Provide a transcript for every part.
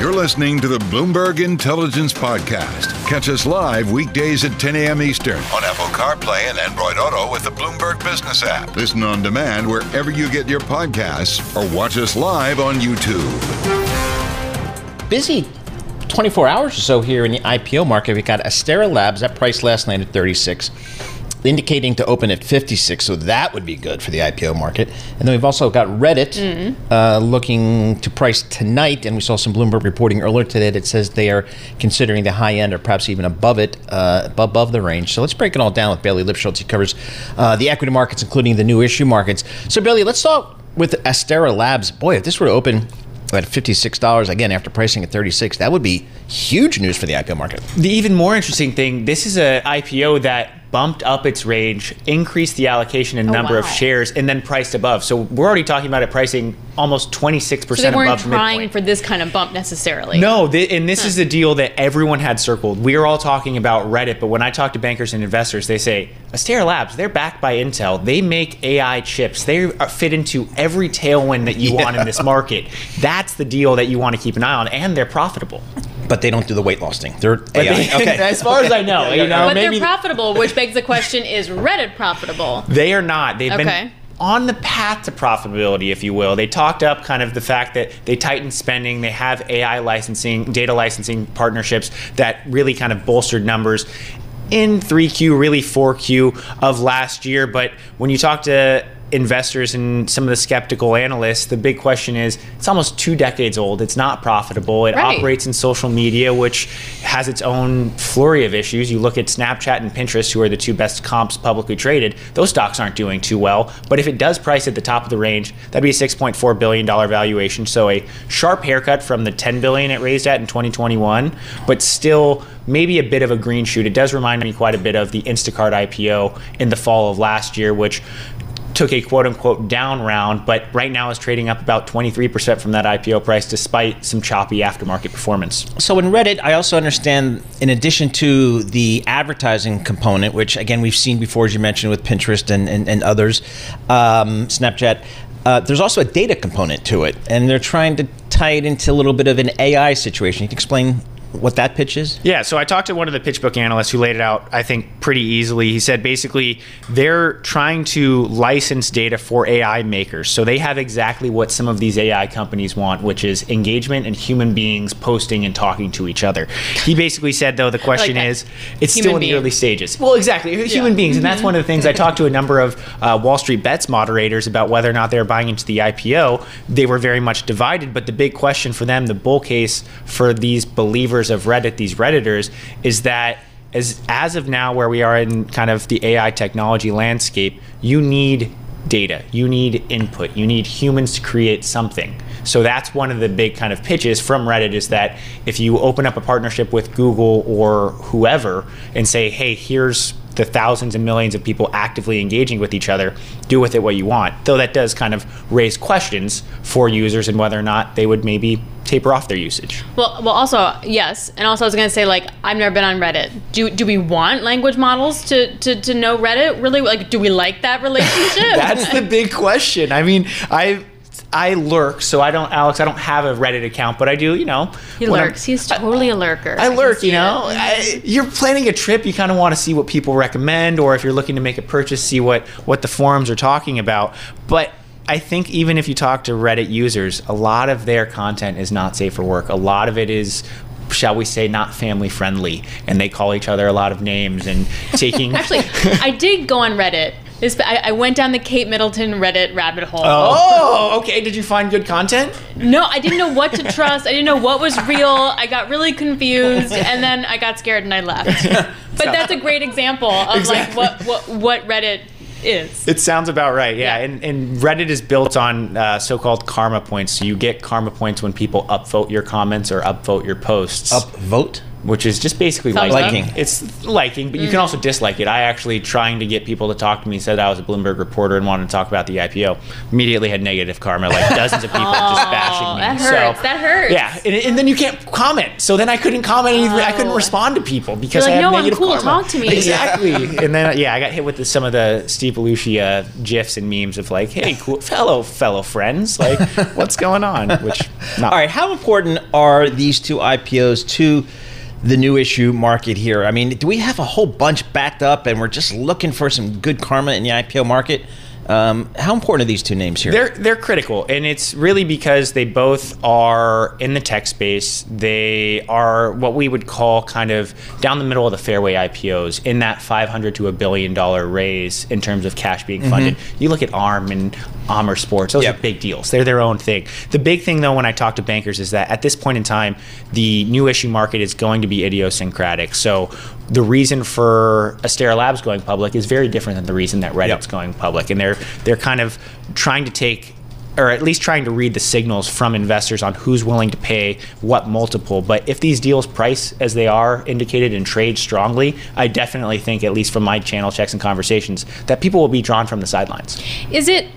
You're listening to the Bloomberg Intelligence Podcast. Catch us live weekdays at 10 a.m. Eastern on Apple CarPlay and Android Auto with the Bloomberg Business app. Listen on demand wherever you get your podcasts or watch us live on YouTube. Busy 24 hours or so here in the IPO market. We got Astera Labs that price last night at 36 indicating to open at 56, so that would be good for the IPO market. And then we've also got Reddit mm-hmm. uh, looking to price tonight, and we saw some Bloomberg reporting earlier today that says they are considering the high end or perhaps even above it, uh, above the range. So let's break it all down with Bailey Lipschultz. He covers uh, the equity markets, including the new issue markets. So, Bailey, let's start with Astera Labs. Boy, if this were to open at $56 again after pricing at 36 that would be huge news for the ipo market the even more interesting thing this is an ipo that bumped up its range, increased the allocation and oh, number wow. of shares, and then priced above. So we're already talking about it pricing almost 26% so they weren't above trying midpoint. for this kind of bump necessarily. No, th- and this huh. is the deal that everyone had circled. We are all talking about Reddit, but when I talk to bankers and investors, they say, Astera Labs, they're backed by Intel. They make AI chips. They fit into every tailwind that you yeah. want in this market. That's the deal that you want to keep an eye on, and they're profitable but they don't do the weight loss thing. They're AI. They, okay. as far as I know, you know, but they're profitable, which begs the question: Is Reddit profitable? They are not. They've okay. been on the path to profitability, if you will. They talked up kind of the fact that they tightened spending, they have AI licensing, data licensing partnerships that really kind of bolstered numbers in 3Q, really 4Q of last year. But when you talk to investors and some of the skeptical analysts, the big question is it's almost two decades old. It's not profitable. It right. operates in social media, which has its own flurry of issues. You look at Snapchat and Pinterest, who are the two best comps publicly traded, those stocks aren't doing too well. But if it does price at the top of the range, that'd be a $6.4 billion valuation. So a sharp haircut from the 10 billion it raised at in 2021, but still maybe a bit of a green shoot. It does remind me quite a bit of the Instacart IPO in the fall of last year, which took a quote unquote down round, but right now is trading up about 23% from that IPO price despite some choppy aftermarket performance. So in Reddit, I also understand, in addition to the advertising component, which again we've seen before, as you mentioned, with Pinterest and, and, and others, um, Snapchat, uh, there's also a data component to it, and they're trying to tie it into a little bit of an AI situation. You can explain what that pitch is? Yeah, so I talked to one of the PitchBook analysts who laid it out, I think, pretty easily. He said basically they're trying to license data for AI makers. So they have exactly what some of these AI companies want, which is engagement and human beings posting and talking to each other. He basically said, though, the question like is it's human still in being. the early stages. Well, exactly, yeah. human beings. And that's mm-hmm. one of the things I talked to a number of uh, Wall Street Bets moderators about whether or not they're buying into the IPO. They were very much divided, but the big question for them, the bull case for these believers of Reddit, these Redditors, is that as as of now, where we are in kind of the AI technology landscape, you need data, you need input, you need humans to create something. So that's one of the big kind of pitches from Reddit is that if you open up a partnership with Google or whoever and say, hey, here's the thousands and millions of people actively engaging with each other, do with it what you want. Though that does kind of raise questions for users and whether or not they would maybe taper off their usage. Well, well, also yes, and also I was going to say like I've never been on Reddit. Do do we want language models to to to know Reddit? Really, like do we like that relationship? That's the big question. I mean, I I lurk, so I don't, Alix. I don't have a Reddit account, but I do. You know, he lurks. I'm, He's totally a lurker. I, I lurk. You know, I, you're planning a trip. You kind of want to see what people recommend, or if you're looking to make a purchase, see what what the forums are talking about. But I think even if you talk to Reddit users, a lot of their content is not safe for work. A lot of it is shall we say, not family friendly, and they call each other a lot of names and taking. Actually, I did go on Reddit this, I, I, went down the Kate Middleton Reddit rabbit hole. Oh, oh, okay. Did you find good content? No, I didn't know what to trust. I didn't know what was real. I got really confused, and then I got scared and I left. But that's a great example of exactly. like what, what what Reddit is. It sounds about right, yeah. yeah. And, and Reddit is built on uh, so-called karma points. So you get karma points when people upvote your comments or upvote your posts. Upvote? Which is just basically Thumbs liking. up. It's liking, but you can also dislike it. I actually trying to get people to talk to me said I was a Bloomberg reporter and wanted to talk about the IPO. Immediately had negative karma, like dozens of people just bashing me. that So- hurts. That hurts. Yeah, and, and then you can't comment. So then I couldn't comment. Anything. I couldn't Oh. respond to people because You're like, I have "No, I'm cool, karma." talk to me. Exactly. and then yeah, I got hit with the, some of the Steve Buscemi uh, gifs and memes of like, "Hey, cool fellow fellow friends, like, what's going on?" Which not All right, how important are these two IPOs to the new issue market here? I mean, do we have a whole bunch backed up and we're just looking for some good karma in the IPO market? Um, how important are these two names here? They're they're critical, and it's really because they both are in the tech space. They are what we would call kind of down the middle of the fairway IPOs in that 500 to a billion dollar raise in terms of cash being funded. You look at ARM and Amer Sports; those Yep. are big deals. They're their own thing. The big thing, though, when I talk to bankers, is that at this point in time, the new issue market is going to be idiosyncratic. So the reason for Astera Labs going public is very different than the reason that Reddit's Yep. going public, and they're they're kind of trying to take or at least trying to read the signals from investors on who's willing to pay what multiple. But if these deals price as they are indicated and trade strongly, I definitely think, at least from my channel checks and conversations, that people will be drawn from the sidelines. Is it?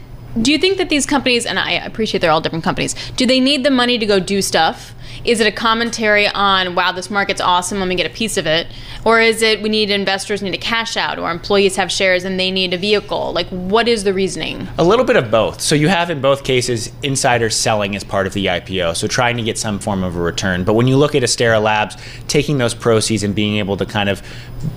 Do you think that these companies, and I appreciate they're all different companies, do they need the money to go do stuff? Is it a commentary on wow, this market's awesome, let me get a piece of it, or is it we need investors need to cash out, or employees have shares and they need a vehicle? Like, what is the reasoning? A little bit of both. So you have in both cases insiders selling as part of the IPO, so trying to get some form of a return. But when you look at Astera Labs taking those proceeds and being able to kind of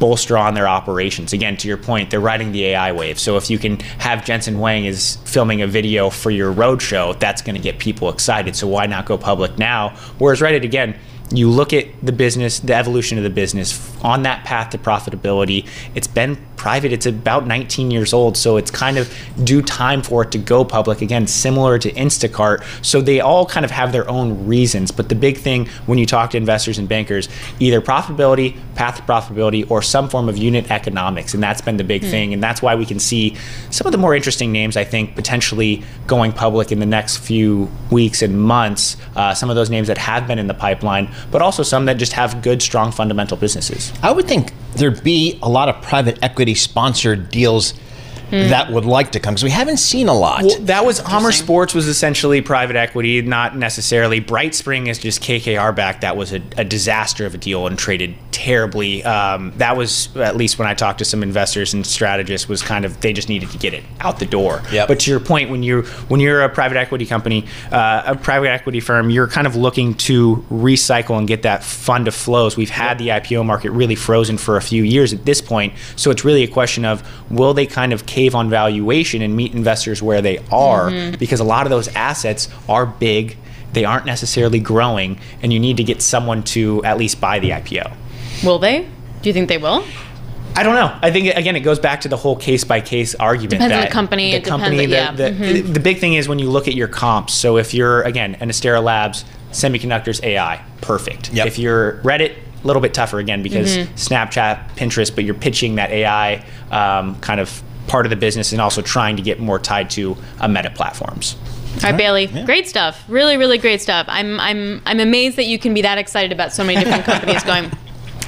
bolster on their operations, again to your point, they're riding the AI wave. So if you can have Jensen Huang is filming a video for your roadshow, that's going to get people excited. So why not go public now? Whereas Reddit again you look at the business, the evolution of the business on that path to profitability. It's been private. It's about 19 years old, so it's kind of due time for it to go public. Again, similar to Instacart. So they all kind of have their own reasons. But the big thing when you talk to investors and bankers, either profitability, path to profitability, or some form of unit economics, and that's been the big thing. And that's why we can see some of the more interesting names. I think potentially going public in the next few weeks and months. Uh, some of those names that have been in the pipeline but also some that just have good, strong fundamental businesses. I would think there'd be a lot of private equity sponsored deals that would like to come because we haven't seen a lot. Well, that was Amer Sports was essentially private equity, not necessarily. Bright Spring is just KKR back. That was a, a disaster of a deal and traded terribly. Um, that was at least when I talked to some investors and strategists was kind of they just needed to get it out the door. Yep. But to your point, when you when you're a private equity company, uh, a private equity firm, you're kind of looking to recycle and get that fund of flows. We've had the IPO market really frozen for a few years at this point, so it's really a question of will they kind of cave on valuation and meet investors where they are because a lot of those assets are big. They aren't necessarily growing, and you need to get someone to at least buy the IPO. Will they? Do you think they will? I don't know. I think again, it goes back to the whole case by case argument. Depends on that the company, The company. depends the, yeah, the, the big thing is when you look at your comps. So if you're again an Astera Labs, semiconductors, AI, perfect. Yep. If you're Reddit, a little bit tougher again because Mm-hmm. Snapchat, Pinterest, but you're pitching that AI um, kind of part of the business and also trying to get more tied to a meta platforms. All right, Bailey. Great stuff. Really, really great stuff. I'm, I'm, I'm amazed that you can be that excited about so many different companies going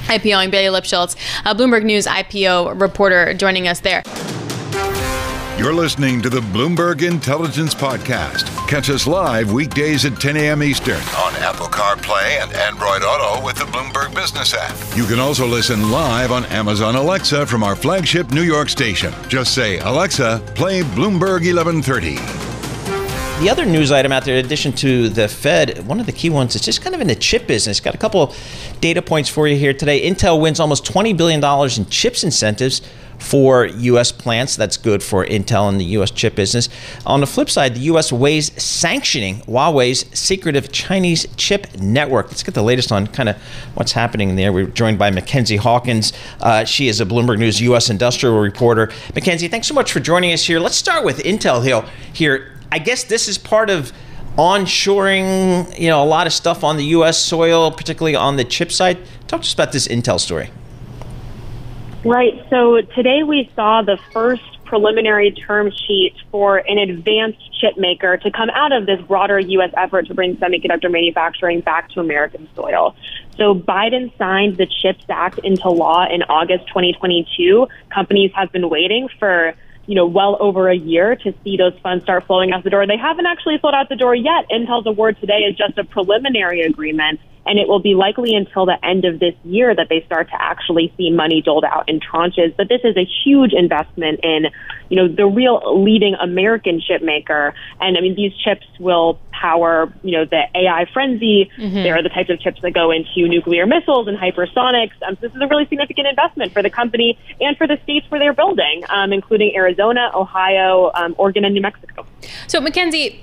IPOing. Bailey Lipschultz, a Bloomberg News IPO reporter, joining us there. You're listening to the Bloomberg Intelligence Podcast. Catch us live weekdays at 10 a.m. Eastern on Apple CarPlay and Android Auto with the Bloomberg Business app. You can also listen live on Amazon Alexa from our flagship New York station. Just say, Alexa, play Bloomberg 1130. The other news item out there, in addition to the Fed, one of the key ones is just kind of in the chip business. Got a couple data points for you here today. Intel wins almost $20 billion in chips incentives for U.S. plants. That's good for Intel and the U.S. chip business. On the flip side, the U.S. weighs sanctioning Huawei's secretive Chinese chip network. Let's get the latest on kind of what's happening there. We're joined by Mackenzie Hawkins. Uh, she is a Bloomberg News U.S. industrial reporter. Mackenzie, thanks so much for joining us here. Let's start with Intel Hill here. I guess this is part of onshoring, you know, a lot of stuff on the U.S. soil, particularly on the chip side. Talk to us about this Intel story. Right. So today we saw the first preliminary term sheet for an advanced chip maker to come out of this broader U.S. effort to bring semiconductor manufacturing back to American soil. So Biden signed the CHIPS Act into law in August 2022. Companies have been waiting for you know, well over a year to see those funds start flowing out the door. They haven't actually flowed out the door yet. Intel's award today is just a preliminary agreement and it will be likely until the end of this year that they start to actually see money doled out in tranches. But this is a huge investment in, you know, the real leading American chip maker. And I mean, these chips will power, you know, the AI frenzy. Mm-hmm. They are the types of chips that go into nuclear missiles and hypersonics. Um, so this is a really significant investment for the company and for the states where they're building, um, including Arizona, Ohio, um, Oregon, and New Mexico. So, Mackenzie,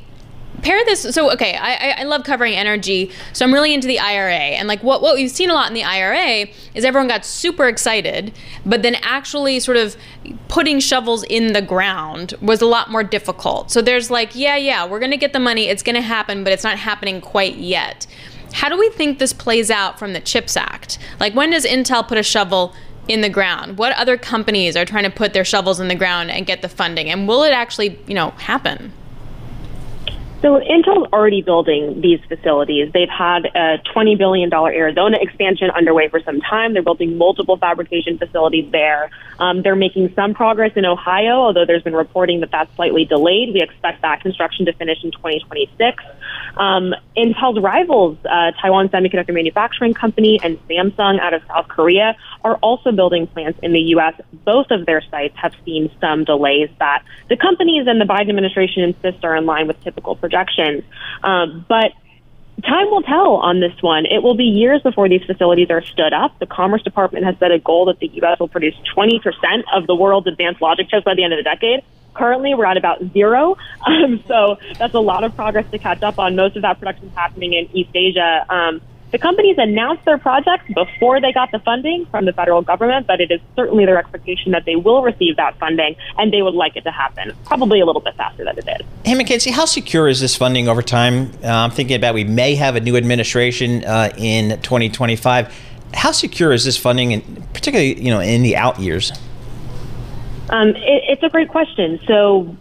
pair this so okay I, I love covering energy so i'm really into the ira and like what, what we've seen a lot in the ira is everyone got super excited but then actually sort of putting shovels in the ground was a lot more difficult. So there's like yeah yeah we're to get the money it's to happen but it's not happening quite yet. How do we think this plays out from the chips act? Like when does intel put a shovel in the ground? What other companies are trying to put their shovels in the ground and get the funding and will it actually you know happen so Intel's already building these facilities. They've had a $20 billion Arizona expansion underway for some time. They're building multiple fabrication facilities there. Um, they're making some progress in Ohio, although there's been reporting that that's slightly delayed. We expect that construction to finish in 2026. Um, Intel's rivals, uh, Taiwan Semiconductor Manufacturing Company and Samsung out of South Korea, are also building plants in the U.S. Both of their sites have seen some delays that the companies and the Biden administration insist are in line with typical projections. Um, but time will tell on this one. It will be years before these facilities are stood up. The Commerce Department has set a goal that the U.S. will produce 20% of the world's advanced logic chips by the end of the decade. Currently, we're at about zero. Um, so that's a lot of progress to catch up on. Most of that production is happening in East Asia. Um, the companies announced their projects before they got the funding from the federal government, but it is certainly their expectation that they will receive that funding and they would like it to happen probably a little bit faster than it is. Hey, Mackenzie, how secure is this funding over time? Uh, I'm thinking about we may have a new administration uh, in 2025. How secure is this funding, in, particularly you know in the out years? Um, it, it's a great question. So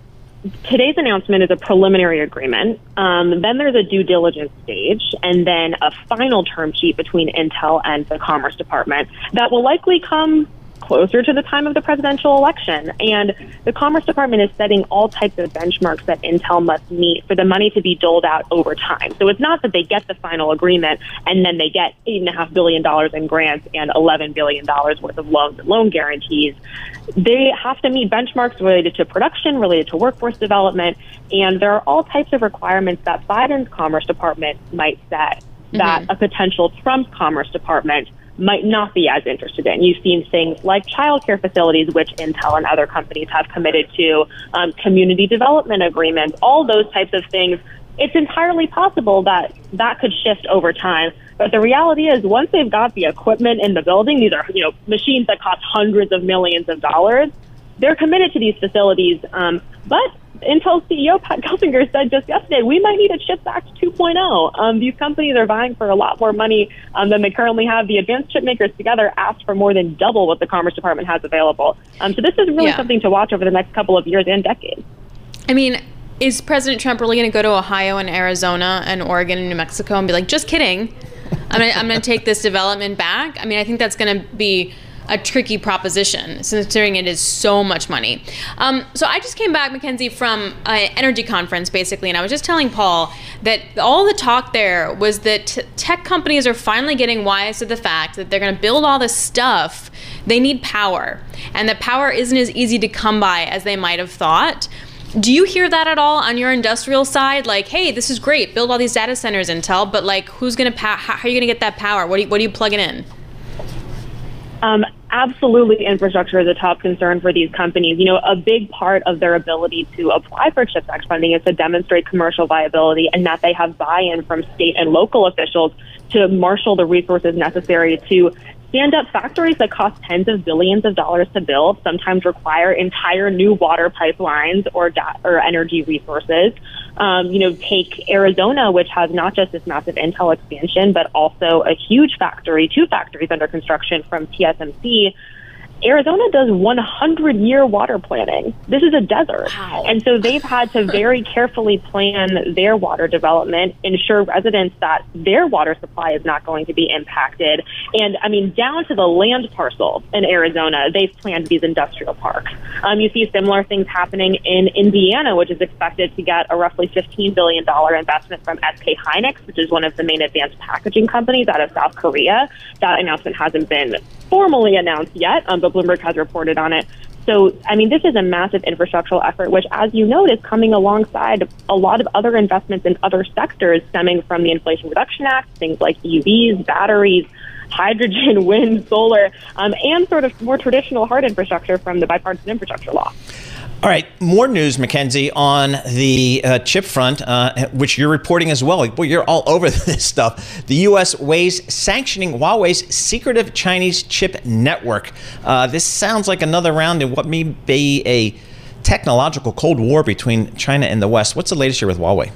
today's announcement is a preliminary agreement. Um, then there's a due diligence stage, and then a final term sheet between Intel and the Commerce Department that will likely come closer to the time of the presidential election. And the Commerce Department is setting all types of benchmarks that Intel must meet for the money to be doled out over time. So it's not that they get the final agreement and then they get $8.5 billion in grants and $11 billion worth of loans and loan guarantees. They have to meet benchmarks related to production, related to workforce development, and there are all types of requirements that Biden's Commerce Department might set that mm-hmm. a potential Trump Commerce Department might not be as interested in. You've seen things like childcare facilities, which Intel and other companies have committed to, um, community development agreements, all those types of things. It's entirely possible that that could shift over time. But the reality is, once they've got the equipment in the building, these are you know machines that cost hundreds of millions of dollars. They're committed to these facilities, um, but Intel CEO Pat Gelsinger said just yesterday, we might need a CHIPS Act 2.0. Um, these companies are vying for a lot more money um, than they currently have. The advanced chip makers together asked for more than double what the Commerce Department has available. Um, so this is really yeah. something to watch over the next couple of years and decades. I mean, is President Trump really going to go to Ohio and Arizona and Oregon and New Mexico and be like, just kidding? I'm going to take this development back? I mean, I think that's going to be a tricky proposition, considering it is so much money. Um, so I just came back, Mackenzie, from an energy conference, basically, and I was just telling Paul that all the talk there was that t- tech companies are finally getting wise to the fact that they're going to build all this stuff. They need power, and that power isn't as easy to come by as they might have thought. Do you hear that at all on your industrial side? Like, hey, this is great, build all these data centers, Intel, but like, who's going to power? How are you going to get that power? What do you, what are you plugging in? Um, absolutely, infrastructure is a top concern for these companies. You know, a big part of their ability to apply for CHIPS Act funding is to demonstrate commercial viability and that they have buy-in from state and local officials to marshal the resources necessary to stand up factories that cost tens of billions of dollars to build, sometimes require entire new water pipelines or, da- or energy resources. Um, you know, take Arizona, which has not just this massive Intel expansion, but also a huge factory, two factories under construction from TSMC Arizona does 100 year water planning. This is a desert. Wow. And so they've had to very carefully plan their water development, ensure residents that their water supply is not going to be impacted. And I mean, down to the land parcel in Arizona, they've planned these industrial parks. Um, you see similar things happening in Indiana, which is expected to get a roughly $15 billion investment from SK Hynix, which is one of the main advanced packaging companies out of South Korea. That announcement hasn't been formally announced yet, um, but Bloomberg has reported on it. So, I mean, this is a massive infrastructural effort, which, as you note, is coming alongside a lot of other investments in other sectors stemming from the Inflation Reduction Act, things like EVs, batteries, hydrogen, wind, solar, um, and sort of more traditional hard infrastructure from the bipartisan infrastructure law. All right, more news, Mackenzie, on the uh, chip front, uh, which you're reporting as well. Boy, you're all over this stuff. The U.S. weighs sanctioning Huawei's secretive Chinese chip network. Uh, this sounds like another round in what may be a technological Cold War between China and the West. What's the latest here with Huawei?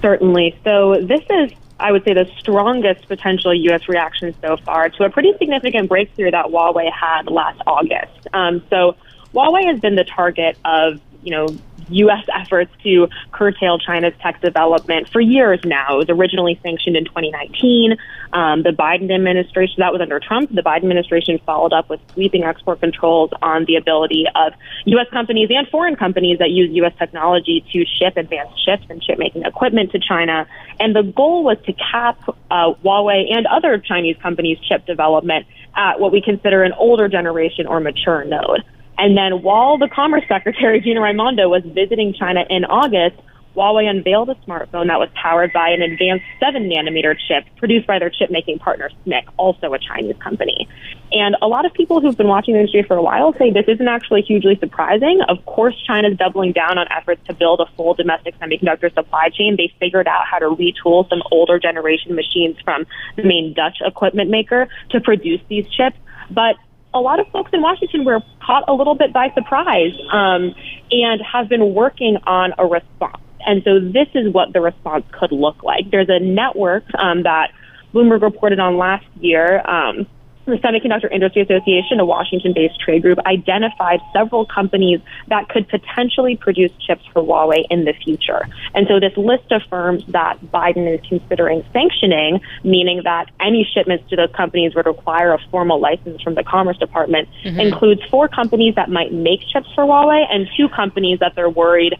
Certainly. So this is I would say, the strongest potential U.S. reaction so far to a pretty significant breakthrough that Huawei had last August. Um, so Huawei has been the target of, you know, U.S. efforts to curtail China's tech development for years now. It was originally sanctioned in 2019. Um, the Biden administration, that was under Trump, the Biden administration followed up with sweeping export controls on the ability of U.S. companies and foreign companies that use U.S. technology to ship advanced chips and chip making equipment to China. And the goal was to cap uh, Huawei and other Chinese companies' chip development at what we consider an older generation or mature node. And then while the Commerce Secretary, Gina Raimondo, was visiting China in August, Huawei unveiled a smartphone that was powered by an advanced 7 nanometer chip produced by their chip making partner SMIC, also a Chinese company. And a lot of people who've been watching the industry for a while say this isn't actually hugely surprising. Of course, China's doubling down on efforts to build a full domestic semiconductor supply chain. They figured out how to retool some older generation machines from the main Dutch equipment maker to produce these chips. But a lot of folks in Washington were caught a little bit by surprise um, and have been working on a response. And so this is what the response could look like. There's a network um, that Bloomberg reported on last year. Um, the Semiconductor Industry Association, a Washington based trade group, identified several companies that could potentially produce chips for Huawei in the future. And so this list of firms that Biden is considering sanctioning, meaning that any shipments to those companies would require a formal license from the Commerce Department, mm-hmm. includes four companies that might make chips for Huawei and two companies that they're worried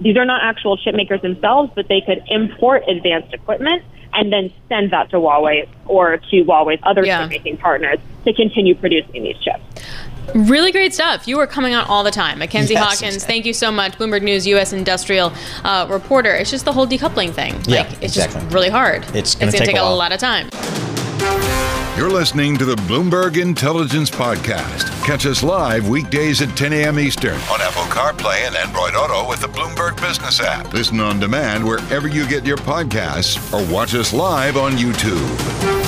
these are not actual chip makers themselves, but they could import advanced equipment and then send that to Huawei or to Huawei's other yeah. chip making partners to continue producing these chips. Really great stuff. You are coming on all the time. Mackenzie yes, Hawkins, exactly. thank you so much. Bloomberg News U.S. industrial uh, reporter. It's just the whole decoupling thing. Yeah, like, it's exactly. just really hard. It's going to take, take a, a, lot of time. You're listening to the Bloomberg Intelligence Podcast. Catch us live weekdays at 10 a.m. Eastern on Apple CarPlay and Android Auto with the Bloomberg Business app. Listen on demand wherever you get your podcasts or watch us live on YouTube.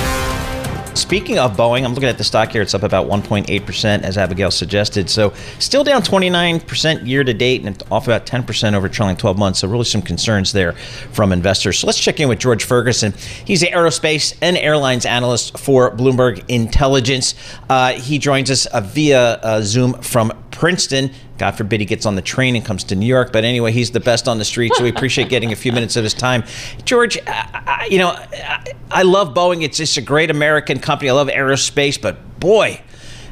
Speaking of Boeing, I'm looking at the stock here. It's up about 1.8%, as Abigail suggested. So still down 29% year to date and off about 10% over trailing 12 months. So really some concerns there from investors. So let's check in with George Ferguson. He's the aerospace and airlines analyst for Bloomberg Intelligence. Uh, he joins us uh, via uh, Zoom from Princeton. God forbid he gets on the train and comes to New York. But anyway, he's the best on the street, so we appreciate getting a few minutes of his time. George, I, you know, I, I love Boeing. It's just a great American company. I love aerospace, but boy,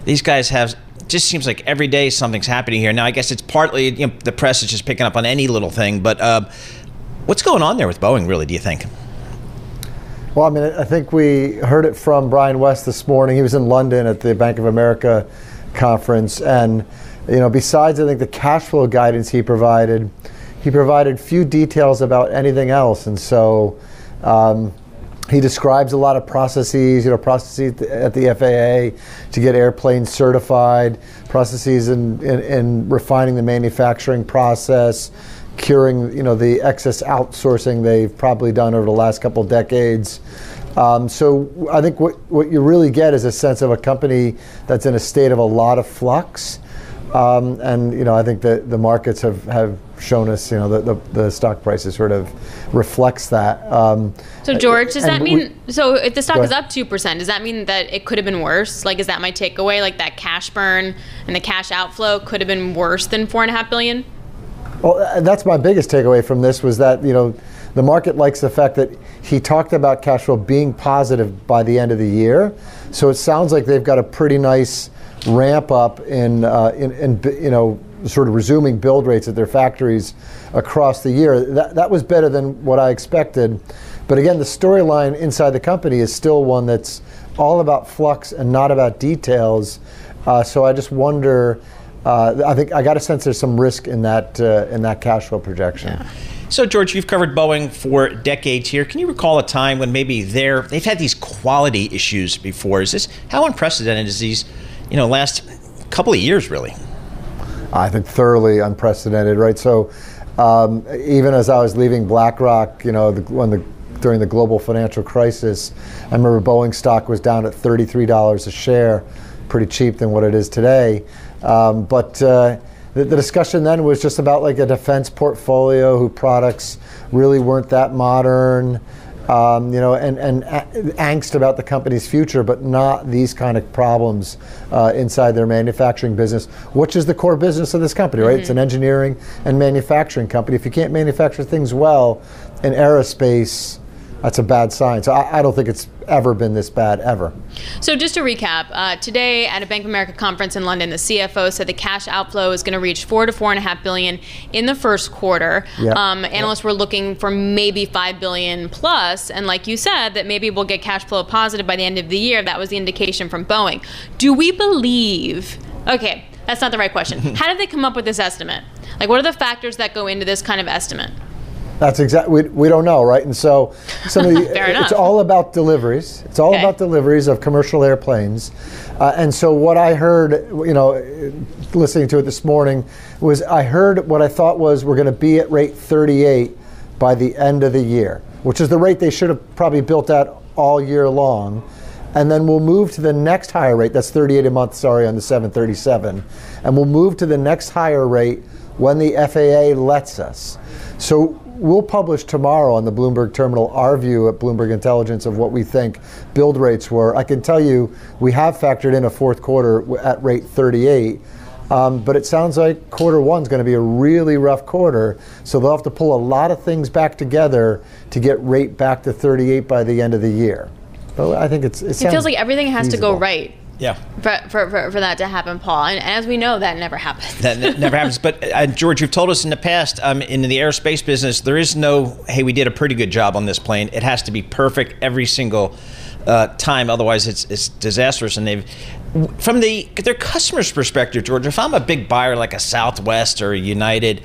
these guys have just seems like every day something's happening here. Now, I guess it's partly you know, the press is just picking up on any little thing, but uh, what's going on there with Boeing, really, do you think? Well, I mean, I think we heard it from Brian West this morning. He was in London at the Bank of America conference, and you know, besides I think the cash flow guidance he provided, he provided few details about anything else, and so. Um, he describes a lot of processes, you know, processes at the FAA to get airplanes certified, processes in, in, in, refining the manufacturing process, curing, you know, the excess outsourcing they've probably done over the last couple decades. Um, so I think what, what you really get is a sense of a company that's in a state of a lot of flux Um, and you know, I think that the markets have, have shown us, you know, the, the, the stock prices sort of reflects that. Um, So George, does that we- mean so if the stock is up two percent, does that mean that it could have been worse? Like, is that my takeaway? Like that cash burn and the cash outflow could have been worse than four and a half billion? Well, uh, that's my biggest takeaway from this was that you know the market likes the fact that he talked about cash flow being positive by the end of the year. So it sounds like they've got a pretty nice ramp up in uh, in, in you know sort of resuming build rates at their factories across the year. That that was better than what I expected. But again, the storyline inside the company is still one that's all about flux and not about details. Uh, so I just wonder. Uh, I think I got a sense there's some risk in that uh, in that cash flow projection. So, George, you've covered Boeing for decades here. Can you recall a time when maybe they're they've had these quality issues before? Is this how unprecedented is these, you know, last couple of years really? I think thoroughly unprecedented, right? So um, even as I was leaving BlackRock, you know, the, when the during the global financial crisis, I remember Boeing stock was down at $33 a share, pretty cheap than what it is today. Um, but uh, the, the discussion then was just about like a defense portfolio, who products really weren't that modern um, you know, and, and a- angst about the company's future, but not these kind of problems uh, inside their manufacturing business, which is the core business of this company, right? It's an engineering and manufacturing company. If you can't manufacture things well in aerospace, that's a bad sign. So I, I don't think it's ever been this bad, ever. So just to recap, uh, today at a Bank of America conference in London, the CFO said the cash outflow is going to reach four to four and a half billion in the first quarter. Yeah. Um, analysts were looking for maybe five billion plus, and like you said, that maybe we'll get cash flow positive by the end of the year. That was the indication from Boeing. Do we believe? Okay, that's not the right question. How did they come up with this estimate? Like, what are the factors that go into this kind of estimate? That's exactly we, we don't know, right? And so some of the it's all about deliveries. It's all Okay. about deliveries of commercial airplanes. Uh, and so what I heard, you know, listening to it this morning was I heard what I thought was we're going to be at rate 38 by the end of the year, which is the rate they should have probably built at all year long. And then we'll move to the next higher rate. That's 38 a month, sorry, on the 737. And we'll move to the next higher rate when the FAA lets us. So we'll publish tomorrow on the Bloomberg terminal our view at Bloomberg Intelligence of what we think build rates were. I can tell you we have factored in a fourth quarter at rate 38. Um, but it sounds like quarter one's going to be a really rough quarter, so they'll have to pull a lot of things back together to get rate back to 38 by the end of the year. But I think it's. It, It feels like everything has to go right Yeah. for, for, for, for that to happen, Paul. And, and as we know, that never happens. That never happens. But uh, George, you've told us in the past, um, in the aerospace business, there is no, hey, we did a pretty good job on this plane. It has to be perfect every single uh, time, otherwise it's it's disastrous. And they've, from the their customers' perspective, George, if I'm a big buyer like a Southwest or a United.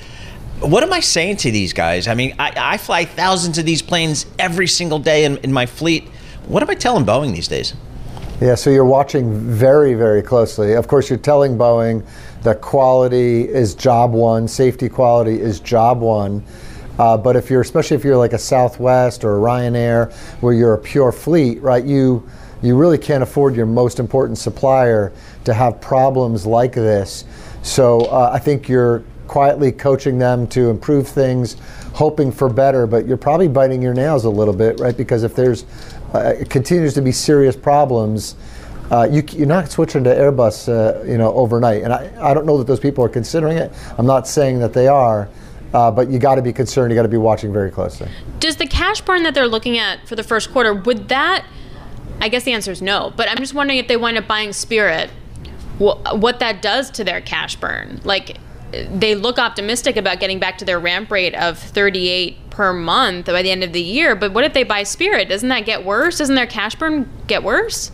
What am I saying to these guys? I mean, I, I fly thousands of these planes every single day in, in my fleet. What am I telling Boeing these days? Yeah, so you're watching very, very closely. Of course, you're telling Boeing that quality is job one, safety quality is job one. Uh, but if you're, especially if you're like a Southwest or a Ryanair, where you're a pure fleet, right? You you really can't afford your most important supplier to have problems like this. So uh, I think you're quietly coaching them to improve things, hoping for better. But you're probably biting your nails a little bit, right? Because if there's it continues to be serious problems, uh, you, you're not switching to Airbus, uh, you know, overnight. And I, I don't know that those people are considering it. I'm not saying that they are, uh, but you got to be concerned. You got to be watching very closely. Does the cash burn that they're looking at for the first quarter, would that, I guess the answer is no, but I'm just wondering if they wind up buying Spirit, wh- what that does to their cash burn. Like, they look optimistic about getting back to their ramp rate of 38 per month by the end of the year, but what if they buy Spirit? Doesn't that get worse? Doesn't their cash burn get worse?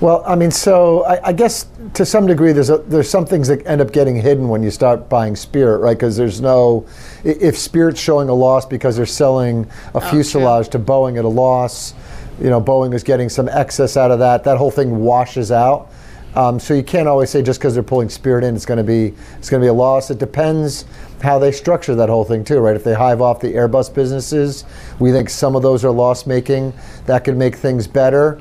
Well, I mean, so I, I guess to some degree, there's a, there's some things that end up getting hidden when you start buying Spirit, right? Because there's no, if Spirit's showing a loss because they're selling a fuselage to Boeing at a loss, you know, Boeing is getting some excess out of that. That whole thing washes out. Um, so you can't always say just because they're pulling Spirit in, it's going to be it's going to be a loss. It depends how they structure that whole thing too, right? If they hive off the Airbus businesses, we think some of those are loss making. That could make things better.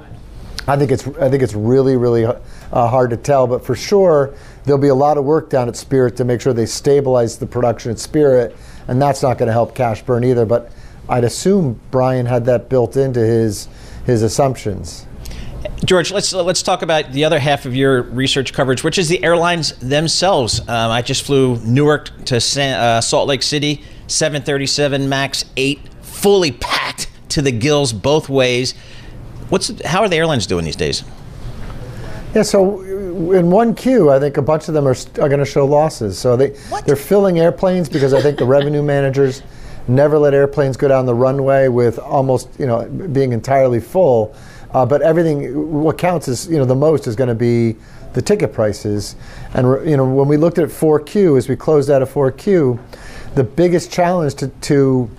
I think it's I think it's really really uh, hard to tell, but for sure there'll be a lot of work down at Spirit to make sure they stabilize the production at Spirit, and that's not going to help cash burn either. But I'd assume Brian had that built into his his assumptions. George, let's uh, let's talk about the other half of your research coverage, which is the airlines themselves. Um, I just flew Newark to San, uh, Salt Lake City, 737 Max 8, fully packed to the gills both ways. What's how are the airlines doing these days? Yeah, so in one queue, I think a bunch of them are, are going to show losses. So they What? they're filling airplanes because I think the revenue managers never let airplanes go down the runway with almost you know being entirely full. Uh, but everything, what counts is you know the most is going to be the ticket prices. And you know when we looked at 4Q as we closed out of 4Q, the biggest challenge to, to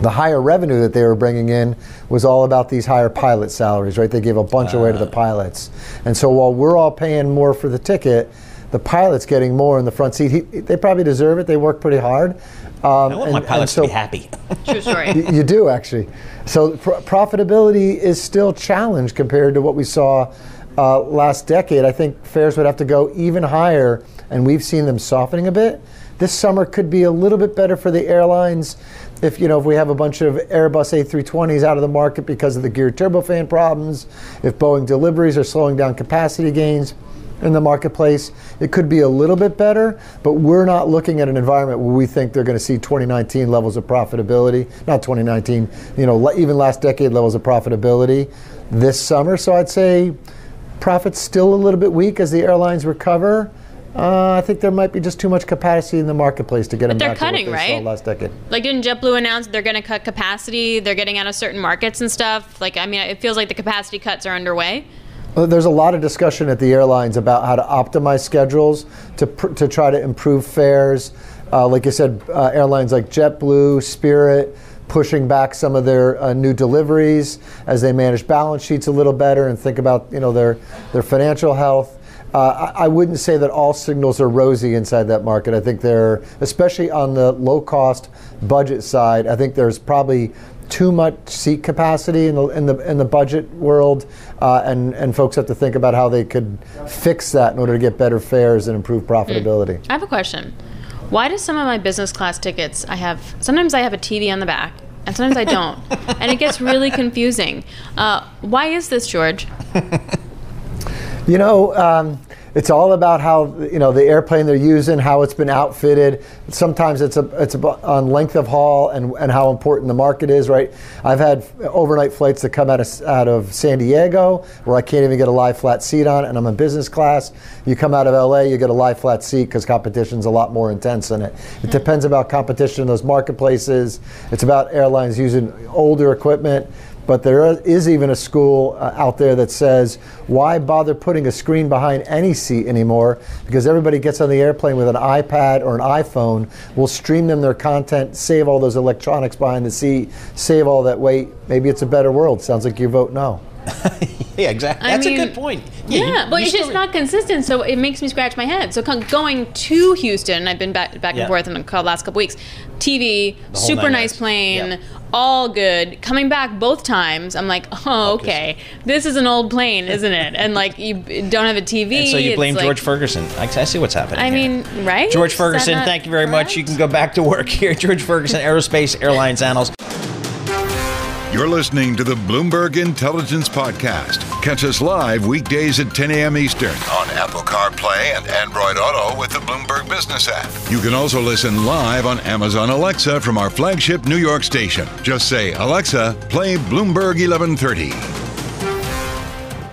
the higher revenue that they were bringing in was all about these higher pilot salaries, right? They gave a bunch away to the pilots. And so while we're all paying more for the ticket, the pilot's getting more in the front seat. He, they probably deserve it. They work pretty hard. Um, I want and- my pilots so- to be happy. True story. you you do actually. So pr- profitability is still challenged compared to what we saw uh, last decade. I think fares would have to go even higher, and we've seen them softening a bit. This summer could be a little bit better for the airlines if you know if we have a bunch of Airbus A320s out of the market because of the geared turbofan problems. If Boeing deliveries are slowing down capacity gains in the marketplace. It could be a little bit better, but we're not looking at an environment where we think they're going to see 2019 levels of profitability, not 2019, you know, even last decade levels of profitability this summer. So I'd say profits still a little bit weak as the airlines recover. Uh, I think there might be just too much capacity in the marketplace to get them they're back cutting, they right? last decade. Like, didn't JetBlue announce they're going to cut capacity? They're getting out of certain markets and stuff. Like, I mean, it feels like the capacity cuts are underway. There's a lot of discussion at the airlines about how to optimize schedules to, pr- to try to improve fares. Uh, like I said, uh, airlines like JetBlue, Spirit, pushing back some of their uh, new deliveries as they manage balance sheets a little better and think about you know their their financial health. Uh, I, I wouldn't say that all signals are rosy inside that market. I think they're, especially on the low cost budget side, I think there's probably too much seat capacity in the in the in the budget world, uh, and and folks have to think about how they could fix that in order to get better fares and improve profitability. I have a question. Why do some of my business class tickets I have sometimes I have a TV on the back and sometimes I don't, and it gets really confusing. Uh, why is this, George? You know, um, it's all about how you know the airplane they're using, how it's been outfitted. Sometimes it's a, it's about on length of haul and, and how important the market is. Right? I've had overnight flights that come out of out of San Diego where I can't even get a lie flat seat on, and I'm in business class. You come out of LA, you get a lie flat seat because competition's a lot more intense in it. It depends about competition in those marketplaces. It's about airlines using older equipment. But there is even a school uh, out there that says, why bother putting a screen behind any seat anymore? Because everybody gets on the airplane with an iPad or an iPhone. We'll stream them their content, save all those electronics behind the seat, save all that weight. Maybe it's a better world. Sounds like you vote no. yeah, exactly. I That's mean, a good point. Yeah, you- but you it's just still- not consistent, so it makes me scratch my head. So going to Houston, I've been back back Yeah. and forth in the last couple weeks. TV, super nice yards. plane, Yep. All good. Coming back both times, I'm like, oh, okay, this is an old plane, isn't it? And like, you don't have a TV. And so you it's blame like- George Ferguson. I, I see what's happening. I here. mean, right? George Ferguson, thank you very much. You can go back to work here. George Ferguson, Aerospace Airlines Annals. You're listening to the Bloomberg Intelligence Podcast. Catch us live weekdays at 10 a.m. Eastern on Apple CarPlay and Android Auto with the Bloomberg Business app. You can also listen live on Amazon Alexa from our flagship New York station. Just say, Alexa, play Bloomberg 1130.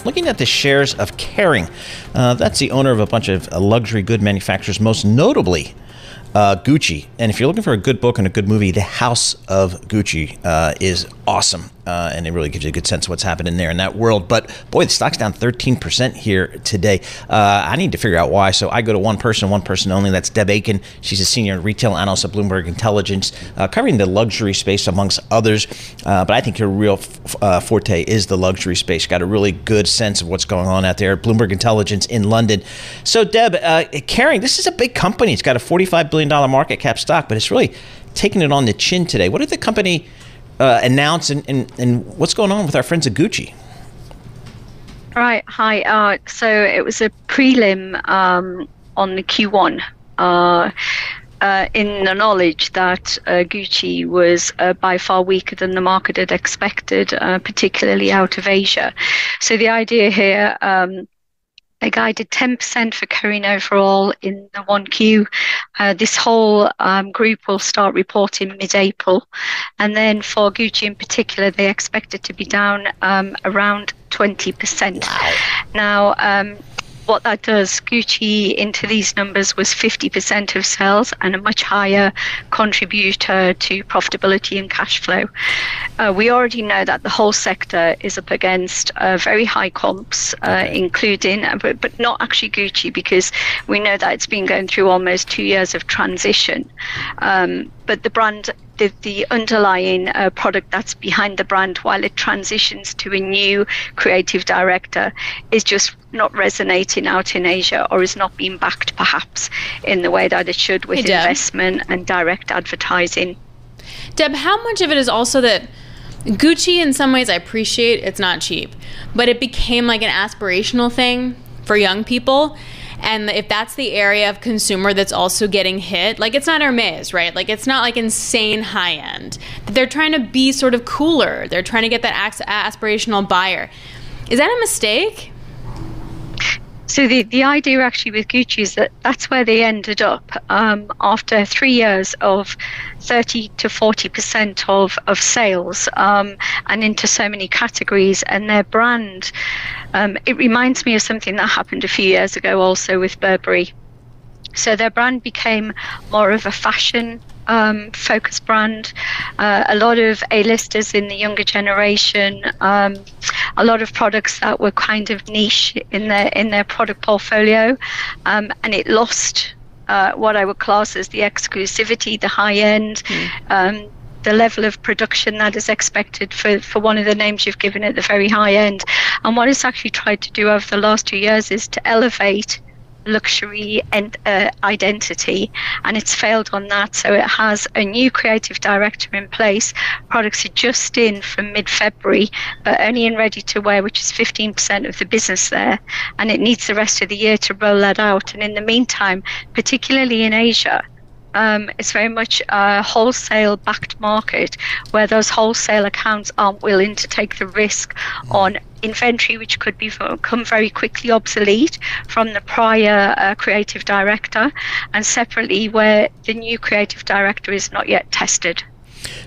Looking at the shares of Kering, uh, that's the owner of a bunch of luxury good manufacturers, most notably uh, Gucci. And if you're looking for a good book and a good movie, The House of Gucci uh, is awesome. Uh, and it really gives you a good sense of what's happening there in that world. But boy, the stock's down 13% here today. Uh, I need to figure out why. So I go to one person, one person only. That's Deb Aitken. She's a senior retail analyst at Bloomberg Intelligence, uh, covering the luxury space amongst others. Uh, but I think her real f- uh, forte is the luxury space. Got a really good sense of what's going on out there at Bloomberg Intelligence in London. So, Deb, uh, Kering, this is a big company. It's got a $45 billion market cap stock, but it's really taking it on the chin today. What did the company uh, announce, and, and, and what's going on with our friends at Gucci? Right. Hi. Uh, so it was a prelim um, on the Q1. Uh, uh, in the knowledge that uh, Gucci was uh, by far weaker than the market had expected, uh, particularly out of Asia. So the idea here. Um, they guided 10% for Kering overall in the 1Q. Uh, this whole um, group will start reporting mid April. And then for Gucci in particular, they expect it to be down um, around 20%. Wow. Now, um, what that does, Gucci into these numbers was 50% of sales and a much higher contributor to profitability and cash flow. Uh, we already know that the whole sector is up against uh, very high comps, uh, okay. including, uh, but, but not actually Gucci, because we know that it's been going through almost two years of transition. Um, but the brand the, the underlying uh, product that's behind the brand while it transitions to a new creative director is just not resonating out in Asia or is not being backed perhaps in the way that it should with hey, investment and direct advertising. Deb, how much of it is also that Gucci in some ways I appreciate it's not cheap, but it became like an aspirational thing for young people and if that's the area of consumer that's also getting hit, like it's not Hermes, right? Like it's not like insane high end. They're trying to be sort of cooler. They're trying to get that aspirational buyer. Is that a mistake? So the, the idea actually with Gucci is that that's where they ended up um, after three years of 30 to 40 percent of of sales um, and into so many categories and their brand. Um, it reminds me of something that happened a few years ago also with Burberry. So their brand became more of a fashion um, focus brand. Uh, a lot of A-listers in the younger generation. Um, a lot of products that were kind of niche in their in their product portfolio, um, and it lost uh, what I would class as the exclusivity, the high end. Mm. the level of production that is expected for, for one of the names you've given at the very high end. And what it's actually tried to do over the last two years is to elevate luxury and uh, identity, and it's failed on that. So it has a new creative director in place. Products are just in from mid-February, but only in ready to wear, which is 15% of the business there, and it needs the rest of the year to roll that out. And in the meantime, particularly in Asia, um, it's very much a wholesale backed market where those wholesale accounts aren't willing to take the risk on inventory which could become very quickly obsolete from the prior uh, creative director and separately where the new creative director is not yet tested.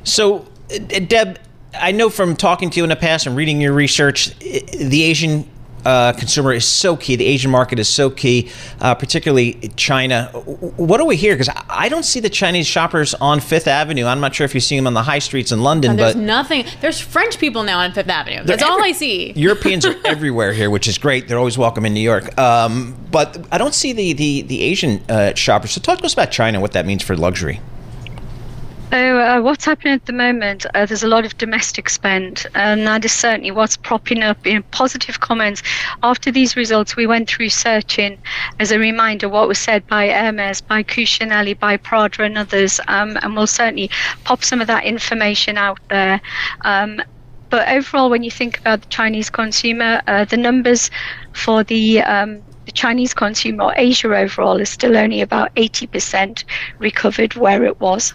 So, uh, Deb, I know from talking to you in the past and reading your research, the Asian uh, consumer is so key. The Asian market is so key, uh, particularly China. What do we hear? Because I don't see the Chinese shoppers on Fifth Avenue. I'm not sure if you see them on the high streets in London. there's but nothing. There's French people now on Fifth Avenue. That's all I see. Europeans are everywhere here, which is great. They're always welcome in New York. Um, but I don't see the the, the Asian uh, shoppers. So talk to us about China. What that means for luxury. So, uh, what's happening at the moment? Uh, there's a lot of domestic spend, and that is certainly what's propping up in positive comments. After these results, we went through searching as a reminder what was said by Hermes, by Cucinelli, by Prada, and others, um, and we'll certainly pop some of that information out there. Um, but overall, when you think about the Chinese consumer, uh, the numbers for the um, the Chinese consumer or Asia overall is still only about 80% recovered where it was.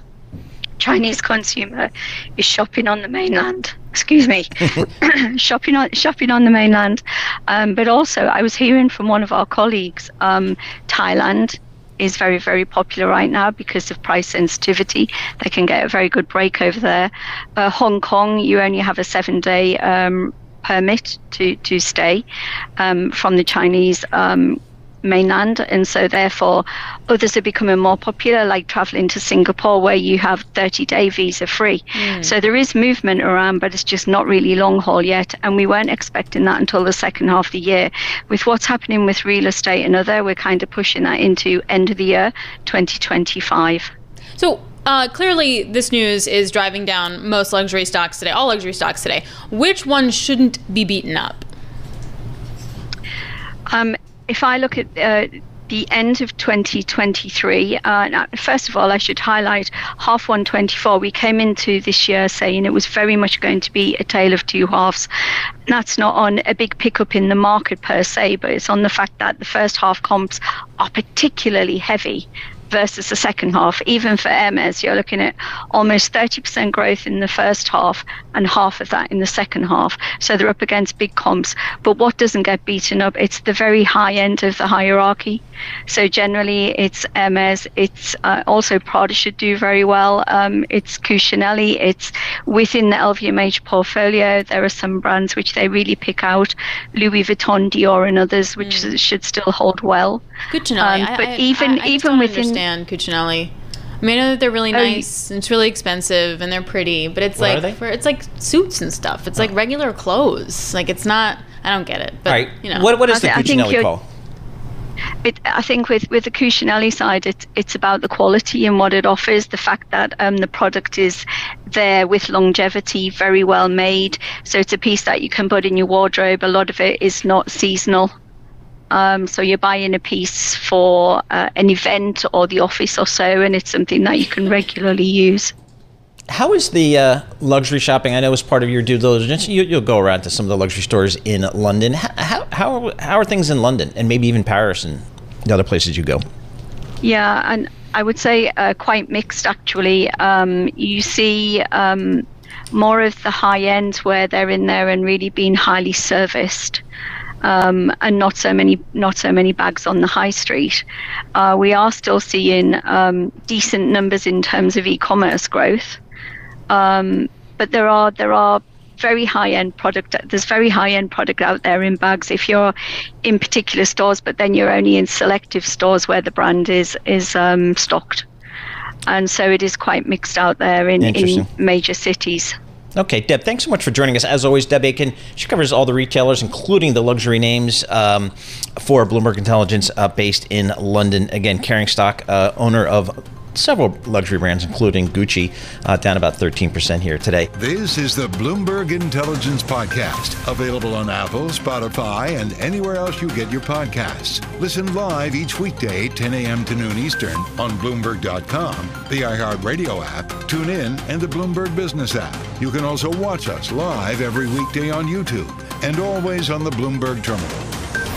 Chinese consumer is shopping on the mainland. Excuse me, shopping on shopping on the mainland. Um, but also, I was hearing from one of our colleagues, um, Thailand is very very popular right now because of price sensitivity. They can get a very good break over there. Uh, Hong Kong, you only have a seven day um, permit to to stay um, from the Chinese um, mainland, and so therefore others are becoming more popular, like traveling to Singapore, where you have 30 day visa free. Mm. So there is movement around, but it's just not really long haul yet, and we weren't expecting that until the second half of the year. With what's happening with real estate and other, we're kind of pushing that into end of the year 2025. So uh, clearly, this news is driving down most luxury stocks today, all luxury stocks today. Which one shouldn't be beaten up? Um, if I look at uh, the end of 2023, uh, first of all, I should highlight half 124. We came into this year saying it was very much going to be a tale of two halves. That's not on a big pickup in the market per se, but it's on the fact that the first half comps are particularly heavy versus the second half. Even for Hermes, you're looking at almost 30% growth in the first half and half of that in the second half. So they're up against big comps. But what doesn't get beaten up? It's the very high end of the hierarchy. So generally, it's Hermes. It's uh, also Prada should do very well. Um, it's Cucinelli. It's within the LVMH portfolio. There are some brands which they really pick out: Louis Vuitton, Dior, and others, which mm. should still hold well. Cucinelli, um, but I, even I, I even within understand Cucinelli. I mean, I know that they're really oh, nice and it's really expensive and they're pretty, but it's what like for it's like suits and stuff. It's oh. like regular clothes. Like it's not. I don't get it. But right. you know, what what is the Cucinelli call? It, I think with, with the Cucinelli side, it's it's about the quality and what it offers. The fact that um, the product is there with longevity, very well made. So it's a piece that you can put in your wardrobe. A lot of it is not seasonal. Um, so you're buying a piece for uh, an event or the office or so, and it's something that you can regularly use. How is the uh, luxury shopping? I know as part of your due diligence, you, will go around to some of the luxury stores in London. How, how, how are things in London and maybe even Paris and the other places you go? Yeah, and I would say uh, quite mixed actually. Um, you see um, more of the high end where they're in there and really being highly serviced. Um, and not so many not so many bags on the high street. Uh, we are still seeing um, decent numbers in terms of e-commerce growth. Um, but there are there are very high end product. There's very high end product out there in bags if you're in particular stores, but then you're only in selective stores where the brand is is um, stocked, and so it is quite mixed out there in, in major cities. Okay, Deb, thanks so much for joining us. As always, Deb Aitken, she covers all the retailers, including the luxury names um, for Bloomberg Intelligence uh, based in London. Again, Kering Stock, uh, owner of several luxury brands, including Gucci, uh, down about 13% here today. This is the Bloomberg Intelligence Podcast, available on Apple, Spotify, and anywhere else you get your podcasts. Listen live each weekday, 10 a.m. to noon Eastern, on Bloomberg.com, the iHeartRadio app, TuneIn, and the Bloomberg Business app. You can also watch us live every weekday on YouTube and always on the Bloomberg Terminal.